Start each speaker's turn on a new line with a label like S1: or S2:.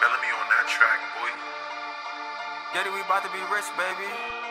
S1: Bellamy on that track, boy.
S2: Daddy, we about to be rich, baby.